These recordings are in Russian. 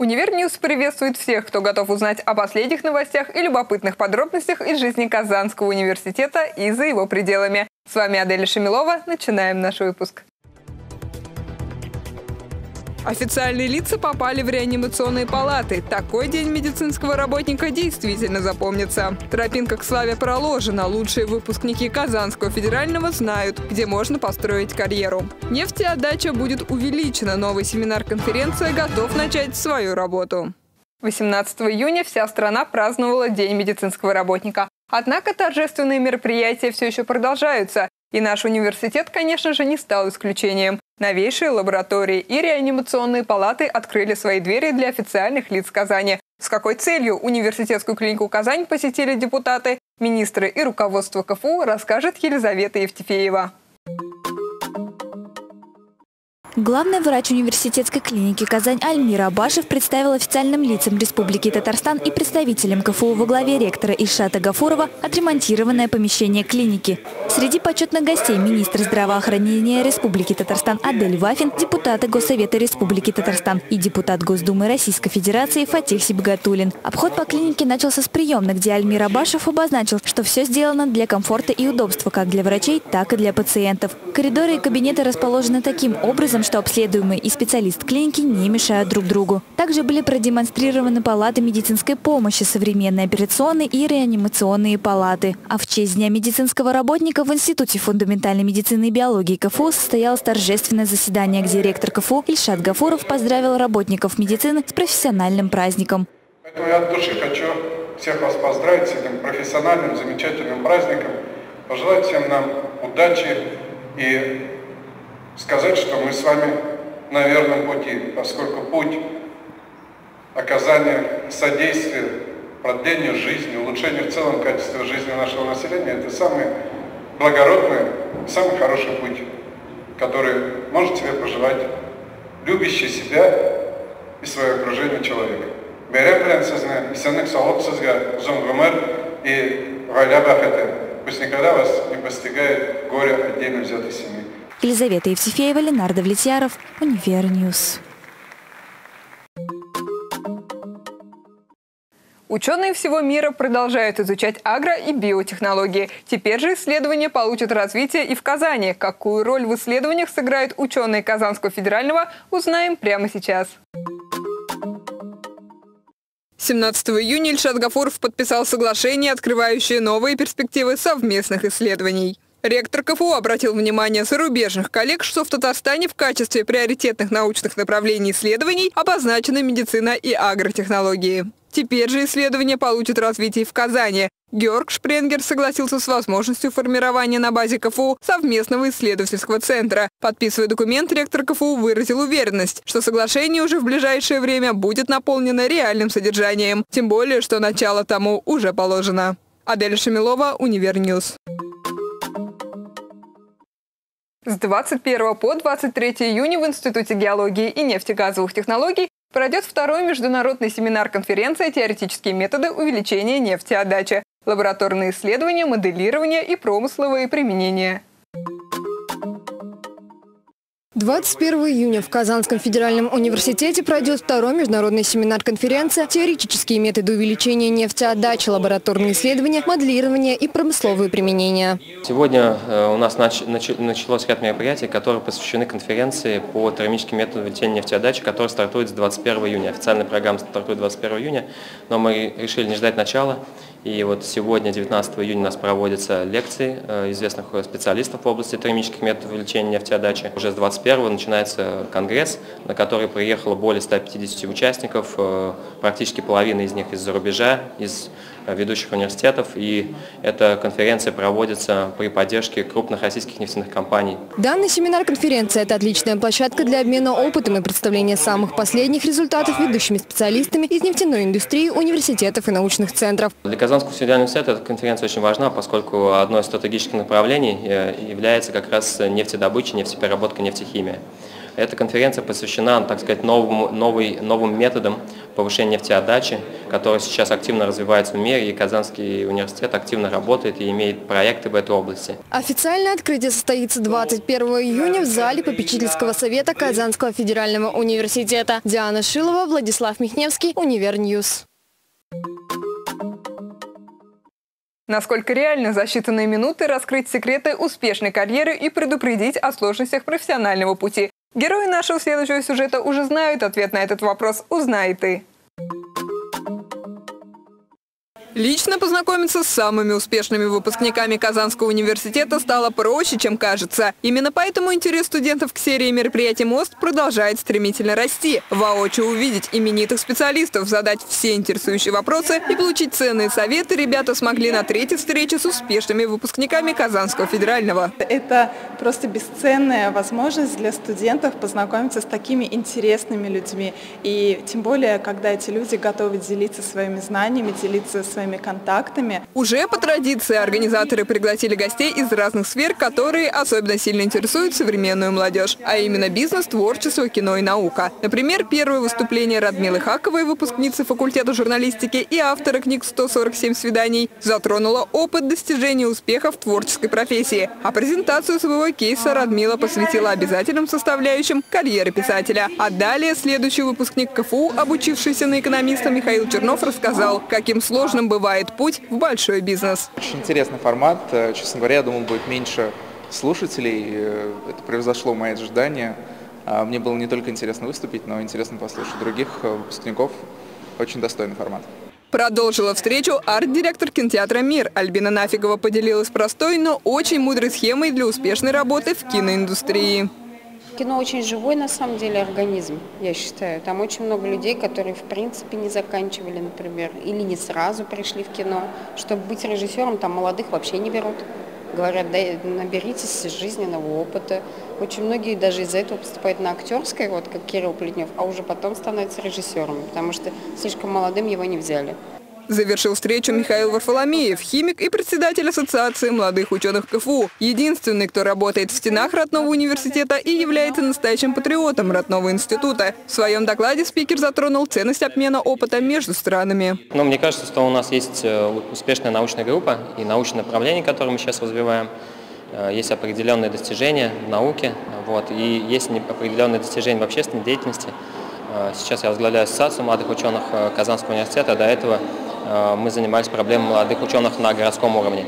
Univer News приветствует всех, кто готов узнать о последних новостях и любопытных подробностях из жизни Казанского университета и за его пределами. С вами Аделя Шамилова. Начинаем наш выпуск. Официальные лица попали в реанимационные палаты. Такой день медицинского работника действительно запомнится. Тропинка к славе проложена. Лучшие выпускники Казанского федерального знают, где можно построить карьеру. Нефтеотдача будет увеличена. Новый семинар-конференция готов начать свою работу. 18 июня вся страна праздновала День медицинского работника. Однако торжественные мероприятия все еще продолжаются. И наш университет, конечно же, не стал исключением. Новейшие лаборатории и реанимационные палаты открыли свои двери для официальных лиц Казани. С какой целью университетскую клинику «Казань» посетили депутаты, министры и руководство КФУ, расскажет Елизавета Евтефеева. Главный врач университетской клиники «Казань» Альмира Абашев представил официальным лицам Республики Татарстан и представителям КФУ во главе ректора Ишата Гафурова отремонтированное помещение клиники. Среди почетных гостей министр здравоохранения Республики Татарстан Адель Вафин, депутаты Госсовета Республики Татарстан и депутат Госдумы Российской Федерации Фатих Сибгатулин. Обход по клинике начался с приемной, где Альмир Абашев обозначил, что все сделано для комфорта и удобства как для врачей, так и для пациентов. Коридоры и кабинеты расположены таким образом, что обследуемый и специалист клиники не мешают друг другу. Также были продемонстрированы палаты медицинской помощи, современные операционные и реанимационные палаты. А в честь Дня медицинского работника в Институте фундаментальной медицины и биологии КФУ состоялось торжественное заседание, где ректор КФУ Ильшат Гафуров поздравил работников медицины с профессиональным праздником. Поэтому я от души хочу всех вас поздравить с этим профессиональным, замечательным праздником, пожелать всем нам удачи и сказать, что мы с вами на верном пути, поскольку путь оказания содействия продлению жизни, улучшению в целом качества жизни нашего населения, это самый благородный, самый хороший путь, который может себе пожелать любящий себя и свое окружение человек. Бәйрәм белән сезне исәнлек саулык сезгә, озын гомер и гаилә бәхете. Пусть никогда вас не постигает горе отдельно взятой семьи. Елизавета Евсифеева, Ленар Давлетьяров, Univer News. Ученые всего мира продолжают изучать агро- и биотехнологии. Теперь же исследования получат развитие и в Казани. Какую роль в исследованиях сыграют ученые Казанского федерального, узнаем прямо сейчас. 17 июня Ильшат Гафуров подписал соглашение, открывающее новые перспективы совместных исследований. Ректор КФУ обратил внимание зарубежных коллег, что в Татарстане в качестве приоритетных научных направлений исследований обозначены медицина и агротехнологии. Теперь же исследования получат развитие в Казани. Георг Шпренгер согласился с возможностью формирования на базе КФУ совместного исследовательского центра. Подписывая документ, ректор КФУ выразил уверенность, что соглашение уже в ближайшее время будет наполнено реальным содержанием. Тем более, что начало тому уже положено. Адель Шамилова, Univer News. С 21 по 23 июня в Институте геологии и нефтегазовых технологий пройдет второй международный семинар-конференция «Теоретические методы увеличения нефтеотдачи. Лабораторные исследования, моделирование и промысловые применения». 21 июня в Казанском федеральном университете пройдет второй международный семинар-конференция «Теоретические методы увеличения нефтеотдачи, лабораторные исследования, моделирование и промысловые применения». Сегодня э, у нас началось ряд мероприятий, которые посвящены конференции по термическим методам увеличения нефтеотдачи, которая стартует с 21 июня. Официальная программа стартует 21 июня, но мы решили не ждать начала и вот сегодня, 19 июня, у нас проводятся лекции э, известных специалистов в области термических методов увеличения нефтеотдачи. Уже с 21 начинается конгресс, на который приехало более 150 участников, э, практически половина из них из-за рубежа, из Э, ведущих университетов, и эта конференция проводится при поддержке крупных российских нефтяных компаний. Данный семинар-конференция – это отличная площадка для обмена опытом и представления самых последних результатов ведущими специалистами из нефтяной индустрии, университетов и научных центров. Для Казанского федерального университета эта конференция очень важна, поскольку одно из стратегических направлений э, является как раз нефтедобыча, нефтепереработка, нефтехимия. Эта конференция посвящена, так сказать, новому, новый, новым методам повышения нефтеотдачи, который сейчас активно развивается в мире, и Казанский университет активно работает и имеет проекты в этой области. Официальное открытие состоится 21 июня в зале попечительского совета Казанского федерального университета. Диана Шилова, Владислав Михневский, Univer News. Насколько реально за считанные минуты раскрыть секреты успешной карьеры и предупредить о сложностях профессионального пути? Герои нашего следующего сюжета уже знают ответ на этот вопрос. Узнай ты. Лично познакомиться с самыми успешными выпускниками Казанского университета стало проще, чем кажется. Именно поэтому интерес студентов к серии мероприятий «Мост» продолжает стремительно расти. Воочию увидеть именитых специалистов, задать все интересующие вопросы и получить ценные советы ребята смогли на третьей встрече с успешными выпускниками Казанского федерального. Это просто бесценная возможность для студентов познакомиться с такими интересными людьми. И тем более, когда эти люди готовы делиться своими знаниями, делиться своими своими контактами. Уже по традиции организаторы пригласили гостей из разных сфер, которые особенно сильно интересуют современную молодежь, а именно бизнес, творчество, кино и наука. Например, первое выступление Радмилы Хаковой, выпускницы факультета журналистики и автора книг «147 свиданий», затронуло опыт достижения успеха в творческой профессии. А презентацию своего кейса Радмила посвятила обязательным составляющим карьеры писателя. А далее следующий выпускник КФУ, обучившийся на экономиста Михаил Чернов, рассказал, каким сложным бывает путь в большой бизнес. Очень интересный формат. Э, честно говоря, я думал, будет меньше слушателей. Э, это превзошло мои ожидания. А, мне было не только интересно выступить, но интересно послушать других э, выпускников. Очень достойный формат. Продолжила встречу арт-директор кинотеатра «Мир». Альбина Нафигова поделилась простой, но очень мудрой схемой для успешной работы в киноиндустрии. Кино очень живой, на самом деле, организм, я считаю. Там очень много людей, которые, в принципе, не заканчивали, например, или не сразу пришли в кино. Чтобы быть режиссером, там молодых вообще не берут. Говорят, да, наберитесь жизненного опыта. Очень многие даже из-за этого поступают на актерское, вот как Кирилл Плетнев, а уже потом становятся режиссером, потому что слишком молодым его не взяли. Завершил встречу Михаил Варфоломеев, химик и председатель Ассоциации молодых ученых КФУ. Единственный, кто работает в стенах родного университета и является настоящим патриотом родного института. В своем докладе спикер затронул ценность обмена опыта между странами. Ну, мне кажется, что у нас есть э, успешная научная группа и научное направление, которое мы сейчас развиваем. Э, есть определенные достижения в науке, вот, и есть определенные достижения в общественной деятельности. Э, сейчас я возглавляю Ассоциацию молодых ученых Казанского университета. До этого мы занимались проблемой молодых ученых на городском уровне.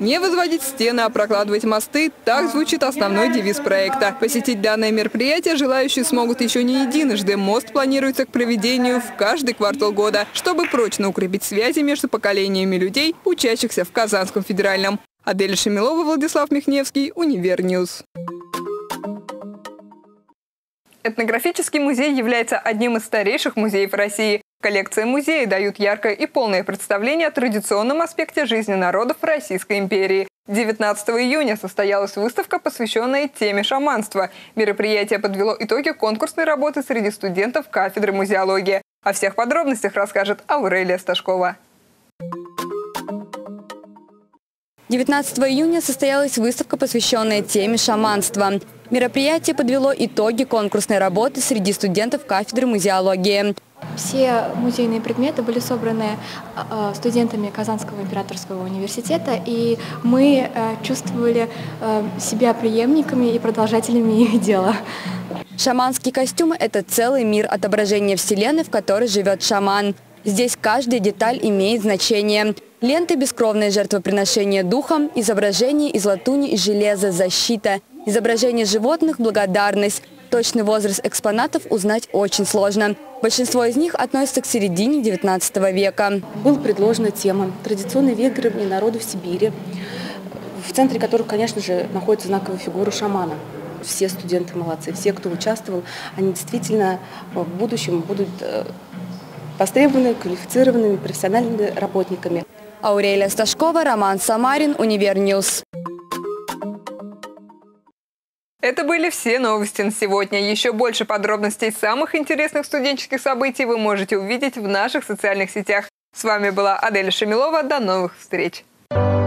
Не возводить стены, а прокладывать мосты – так звучит основной девиз проекта. Посетить данное мероприятие желающие смогут еще не единожды. Мост планируется к проведению в каждый квартал года, чтобы прочно укрепить связи между поколениями людей, учащихся в Казанском федеральном. Адель Шамилова, Владислав Михневский, Univer News. Этнографический музей является одним из старейших музеев России. Коллекции музея дают яркое и полное представление о традиционном аспекте жизни народов Российской империи. 19 июня состоялась выставка, посвященная теме шаманства. Мероприятие подвело итоги конкурсной работы среди студентов кафедры музеологии. О всех подробностях расскажет Аурелия Сташкова. 19 июня состоялась выставка, посвященная теме шаманства. Мероприятие подвело итоги конкурсной работы среди студентов кафедры музеологии. Все музейные предметы были собраны а, а, студентами Казанского императорского университета, и мы э, чувствовали э, себя преемниками и продолжателями их дела. Шаманский костюм – это целый мир отображения Вселенной, в которой живет шаман. Здесь каждая деталь имеет значение. Ленты – бескровное жертвоприношение духом, изображение из латуни и железа – защита, изображение животных – благодарность, Точный возраст экспонатов узнать очень сложно. Большинство из них относятся к середине XIX века. Была предложена тема «Традиционные верования народов Сибири», в центре которых, конечно же, находится знаковая фигура шамана. Все студенты молодцы, все, кто участвовал, они действительно в будущем будут э, востребованы, квалифицированными, профессиональными работниками. Аурелия Сташкова, Роман Самарин, Univer News. Это были все новости на сегодня. Еще больше подробностей самых интересных студенческих событий вы можете увидеть в наших социальных сетях. С вами была Адель Шамилова. До новых встреч! Thank